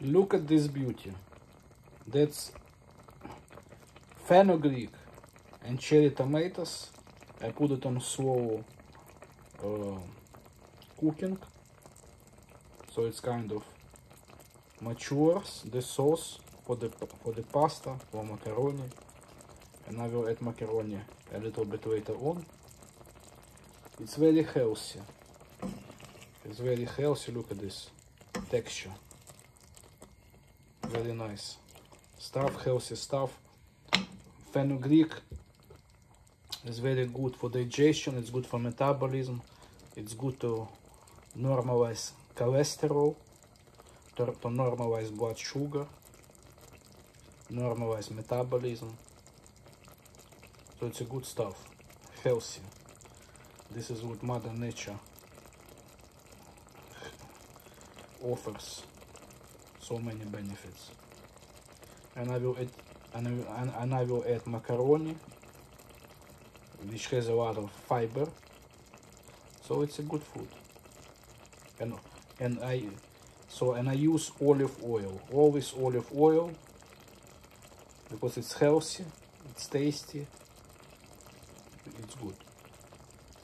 Look at this beauty. That's fenugreek and cherry tomatoes. I put it on slow uh, cooking. So it's kind of matures the sauce for the for the pasta or macaroni. And I will add macaroni a little bit later on. It's very healthy. It's very healthy. Look at this texture. Very nice stuff, healthy stuff. Fenugreek is very good for digestion. It's good for metabolism. It's good to normalize cholesterol, to, to normalize blood sugar, normalize metabolism. So it's a good stuff, healthy. This is what Mother Nature offers so many benefits. And I will add and and, and I will add macaroni which has a lot of fiber. So it's a good food. And and I so and I use olive oil always olive oil because it's healthy it's tasty it's good